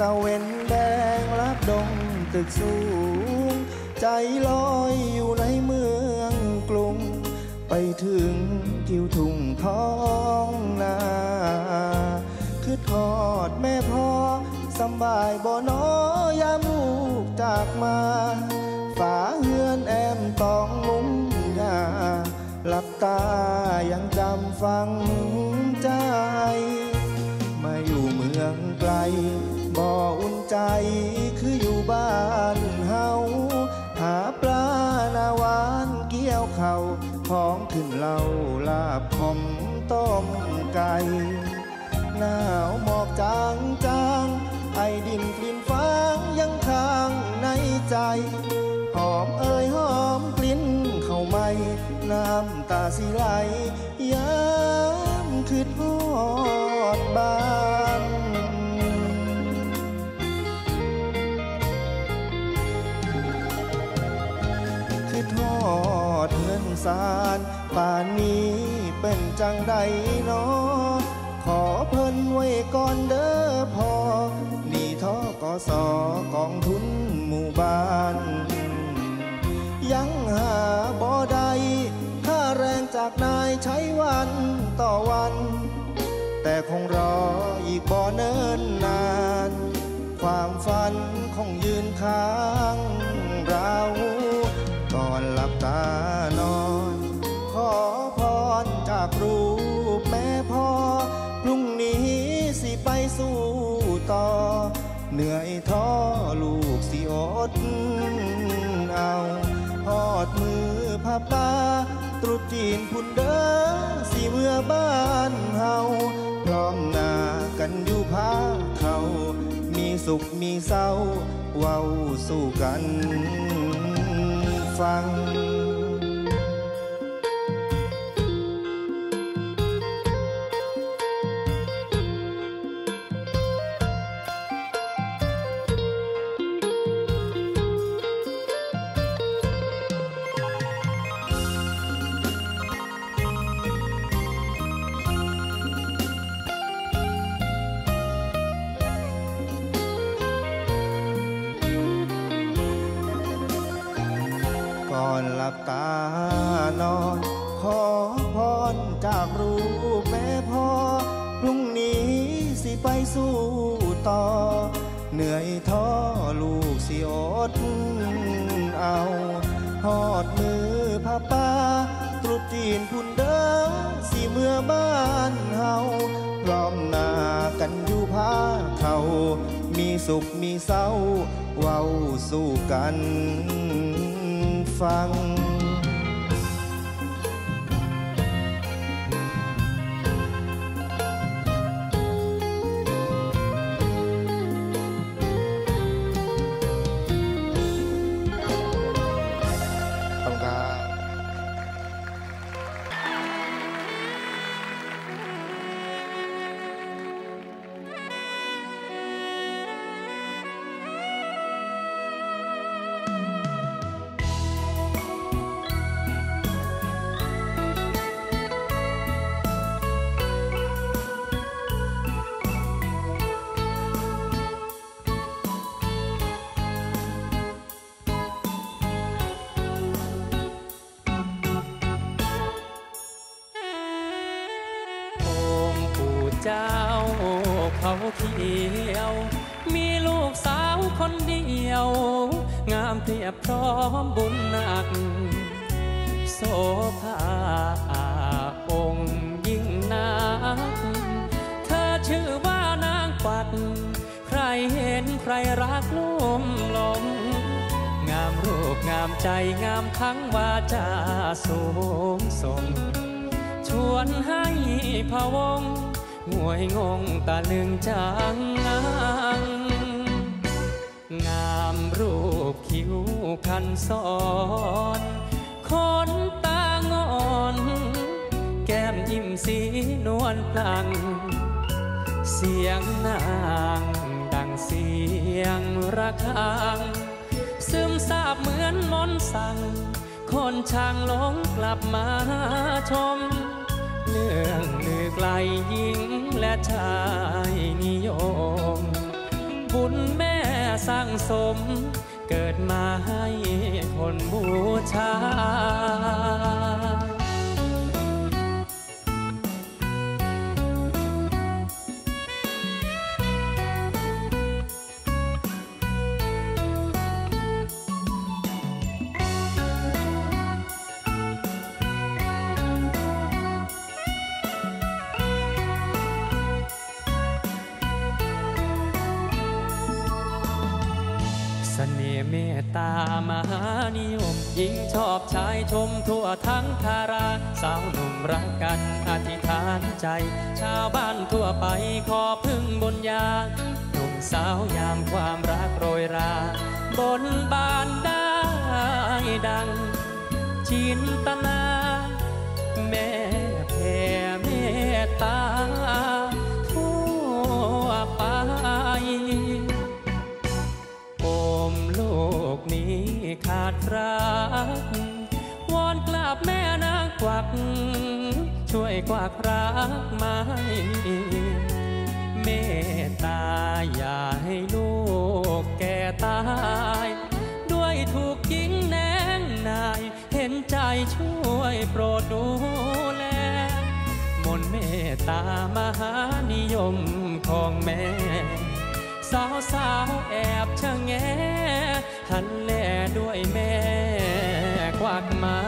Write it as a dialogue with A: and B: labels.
A: ตะเวนแดงลับดงตึกสูง ใจลอยอยู่ในเมืองกรุง ไปถึงทิวทุ่งท้องนาคือทอดแม่พ่อสบายบ่น้อยามลูกจากมา ฝาเฮือนแอมตองมุ้งยาหลับตายังจำฟังใจ มาอยู่เมืองไกล บ่อุ่นใจคืออยู่บ้านเฮาหาปลาหนาวานเกี่ยวเขาของขึ้นเหล่าลาบคอมต้มไก่หนาวหมอกจางจางไอดินกลิ่นฟางยังค้างในใจ หอมเอ่ยหอมกลิ่นเข้าไม่น้ำตาสิไหลยาารป่านนี้เป็นจังใดเนอขอเพิ่นไว้ก่อนเด้อพอหนี่ทอกอสอกองทุนหมู่บ้าน ยังหาบ่ได้ค่าแรงจากนายใช้วันต่อวัน แต่คงรออีกบ่เนิ่นนาน ความฝันคงยืนค้าง ต่อ เหนื่อยท้อลูกสิอดเอาหอดมือพาป้าตรุษจีนพุ่นเด้อสิเมื่อบ้านเฮาพร้อมหน้ากันอยู่พาเขา มีสุขมีเศร้าเว้าสู้กันฟัง บตานอน ขอพรจากรูปแม่พ่อพรุ่งนี้สิไปสู้ต่อ เหนื่อยท้อลูกสิอดเอาหอดมือพาป้า ตรุษจีนพุ่นเด้อสิเมื่อบ้านเฮาพร้อมหน้ากันอยู่พาเขามีสุขมีเศร้าเว้าสู้กัน ฟัง
B: เจ้าเขาเขียว มีลูกสาวคนเดียว งามเพียบพร้อมบุญหนัก โสภาองค์ยิ่งนัก เธอชื่อว่านางปัด ใครเห็นใครรักลุ่มหลง งามรูปงามใจงามทั้งวาจาสูงส่งชวนให้พะวง งวยงงตะลึงจังงังงามรูปคิ้วคันซ้อนคนตางอน แก้มยิ้มสีนวลพลัง เสียงนางดังเสียงระฆัง ซึมซาบเหมือนมนสั่ง คนช่างหลงกลับมาชม เนื่องลือไกลหญิงและชายนิยม บุญแม่สร้างสม เกิดมาให้คนบูชา เมตตามหานิยมหญิงชอบชายชมทั่วทั้งทารา สาวหนุ่มรักกันอธิษฐานใจ ชาวบ้านทั่วไปขอพึ่งบนยาหนุ่มสาวยามความรักโรยรา บนบานได้ดังจินตนา แม่แผ วยกวักรักมาให้เมตตาอย่าให้ลูกแก่ตาย ด้วยถูกยิงแนงนาย เห็นใจช่วยโปรดดูแล มนต์เมตตามหานิยมของแม่ สาวสาวแอบชะแงหันแลด้วยแม่กวักมา